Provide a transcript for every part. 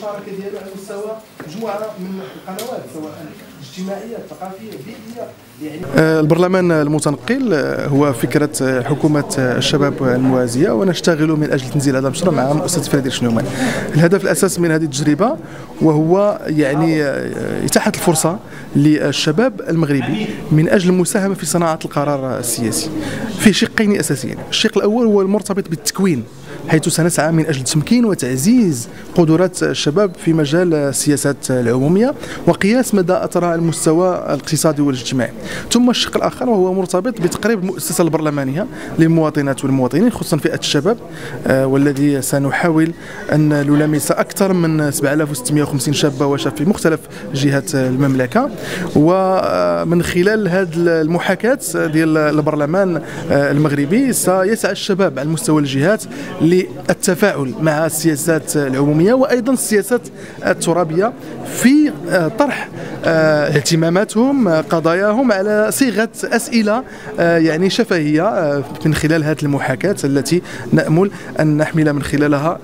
المشاركة ديالو على مستوى مجموعه من القنوات سواء اجتماعيه ثقافيه بيئيه يعني البرلمان المتنقل هو فكرة حكومة الشباب الموازية ونشتغل من أجل تنزيل هذا المشروع مع مؤسسه فريدريك شنومان. الهدف الاساسي من هذه التجربة وهو يعني إتاحة الفرصة للشباب المغربي من أجل المساهمة في صناعة القرار السياسي. في شقين أساسيين. الشق الأول هو المرتبط بالتكوين. حيث سنسعى من أجل تمكين وتعزيز قدرات الشباب في مجال السياسات العمومية وقياس مدى اثرها المستوى الاقتصادي والاجتماعي. ثم الشق الآخر وهو مرتبط بتقريب المؤسسة البرلمانية للمواطنات والمواطنين خصوصا فئة الشباب آه، والذي سنحاول أن نلامس أكثر من 7650 شابة وشاب في مختلف جهات المملكة. ومن خلال هذه المحاكاة ديال البرلمان آه، المغربي سيسعى الشباب على مستوى الجهات للتفاعل مع السياسات العمومية وأيضا السياسات الترابية في آه، طرح آه، اهتماماتهم آه، قضاياهم على صيغة أسئلة يعني شفهية من خلال هذه المحاكاة التي نأمل أن نحمل من خلالها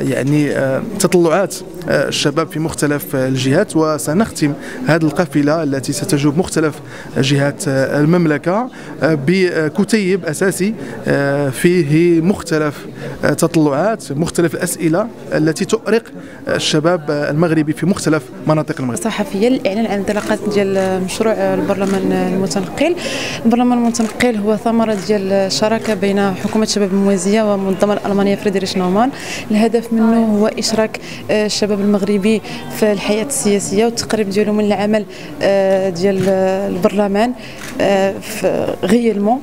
يعني تطلعات الشباب في مختلف الجهات. وسنختم هذه القافلة التي ستجوب مختلف جهات المملكة بكتيب أساسي فيه مختلف تطلعات مختلف الأسئلة التي تؤرق الشباب المغربي في مختلف مناطق المغرب. صحفية الإعلان عن انطلاقه ديال مشروع البرلمان المتنقل. البرلمان المتنقل هو ثمرة ديال الشراكه بين حكومة الشباب الموازية والمنظمه الألمانية فريدريش نومان. الهدف منه هو إشراك الشباب المغربي في الحياة السياسية والتقريب ديالو من العمل آه، ديال البرلمان آه، في غيالمون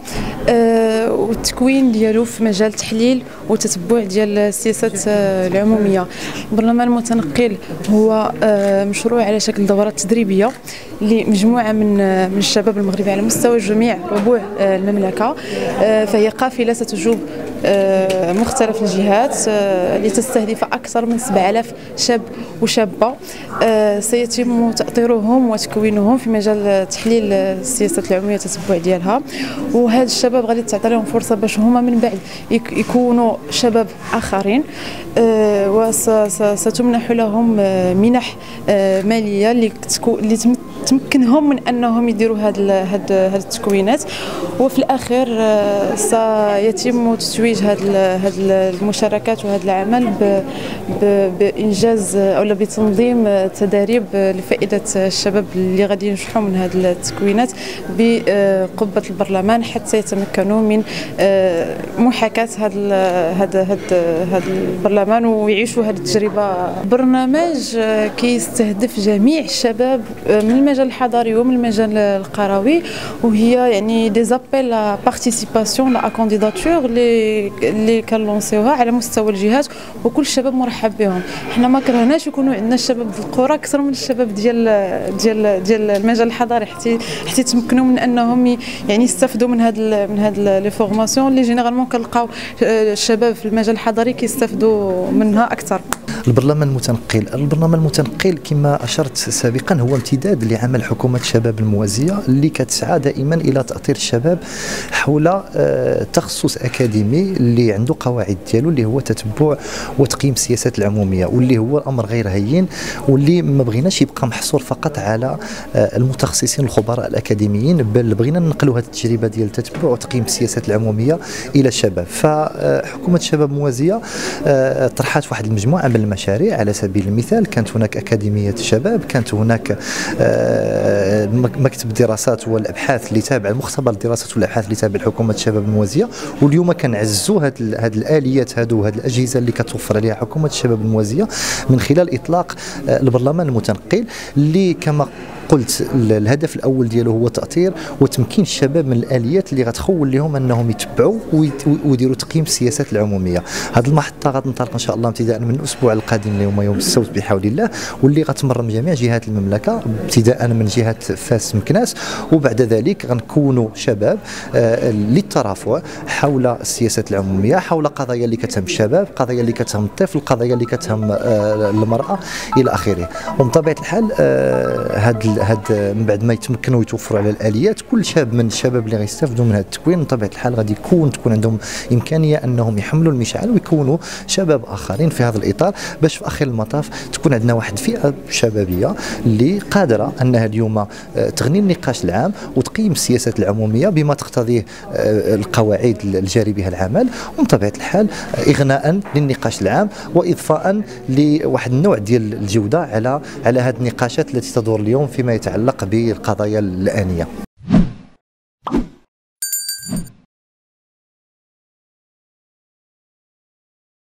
آه، والتكوين ديالو في مجال تحليل وتتبع ديال السياسات العمومية. البرلمان المتنقل هو آه، مشروع على شكل دورات تدريبية لمجموعة من من الشباب المغربي على مستوى جميع ربوع آه، المملكة. آه، فهي قافلة ستجوب مختلف الجهات لتستهدف أكثر من 7000 شاب وشابة. سيتم تأطيرهم وتكوينهم في مجال تحليل السياسات العمومية والتتبع ديالها. وهاد الشباب غادي تعطي لهم فرصة باش هما من بعد يكونوا شباب آخرين. وستمنح لهم منح مالية اللي تمكنهم من أنهم يديروا هاد هاد هاد التكوينات. وفي الأخير آه، سيتم تتويج هاد هاد المشاركات وهذا العمل بإنجاز أو بتنظيم تدريب لفائدة الشباب اللي غادي ينجحوا من هاد التكوينات بقبة البرلمان حتى يتمكنوا من آه، محاكاة هذا هذا هذا البرلمان ويعيشوا هذه التجربة. برنامج آه، كيستهدف جميع الشباب من المجال الحضاري ومن المجال القروي وهي يعني des appels à participation à candidature اللي اللي كن lancer يوها على مستوى الجهات وكل الشباب مرحب بهم. حنا ما كرهناش يكونوا عندنا الشباب ديال القرى أكثر من الشباب ديال ديال ديال المجال الحضاري حتى حتى يتمكنوا من أنهم يعني يستافدوا من هاد من هاد les formations اللي généralement كنلقاو الشباب في المجال الحضاري كيستافدوا منها أكثر. البرلمان المتنقل. البرلمان المتنقل كما أشرت سابقا هو امتداد لعمل حكومة الشباب الموازية اللي كتسعى دائما إلى تأطير الشباب حول آه، تخصص أكاديمي اللي عنده قواعد ديالو اللي هو تتبع وتقييم السياسات العمومية واللي هو أمر غير هين واللي ما بغيناش يبقى محصور فقط على آه، المتخصصين الخبراء الأكاديميين بل بغينا ننقلوا هذه التجربة ديال التتبع وتقييم السياسات العمومية إلى الشباب. فحكومة الشباب الموازية آه، طرحت واحد المجموعة من على سبيل المثال كانت هناك أكاديمية الشباب كانت هناك آه، مكتب الدراسات والأبحاث اللي تابع المختبر الدراسات والأبحاث اللي تابع لحكومه الشباب الموازيه واليوم كنعزوا هذه الآليات هذو هذه الأجهزة اللي كتوفر عليها حكومة الشباب الموازيه من خلال إطلاق آه، البرلمان المتنقل اللي كما قلت الهدف الأول ديالو هو تأطير وتمكين الشباب من الآليات اللي غتخول لهم أنهم يتبعوا ويديروا تقييم السياسات العمومية. هذه المحطة غتنطلق إن شاء الله ابتداء من الأسبوع القادم اليوم يوم السبت بحول الله واللي غتمر من جميع جهات المملكة ابتداء من جهة فاس مكناس. وبعد ذلك غنكونوا شباب آه للترافع حول السياسات العمومية حول قضايا اللي كتهم الشباب قضايا اللي كتهم الطفل قضايا اللي كتهم آه المرأة إلى آخره. ومن طبيعه الحال آه هذا هاد من بعد ما يتمكنوا يتوفروا على الآليات كل شاب من الشباب اللي غيستافدوا من هذا التكوين بطبيعة الحال غادي يكون تكون عندهم إمكانية أنهم يحملوا المشعل ويكونوا شباب آخرين في هذا الإطار باش في اخر المطاف تكون عندنا واحد فئه شبابية اللي قادرة انها اليوم آه، تغني النقاش العام وتقيم السياسات العمومية بما تقتضيه آه، القواعد الجاري بها العمل ومن طبيعة الحال آه، اغناء للنقاش العام واضفاء لواحد النوع ديال الجودة على على هذه النقاشات التي تدور اليوم فيما يتعلق بالقضايا الآنية.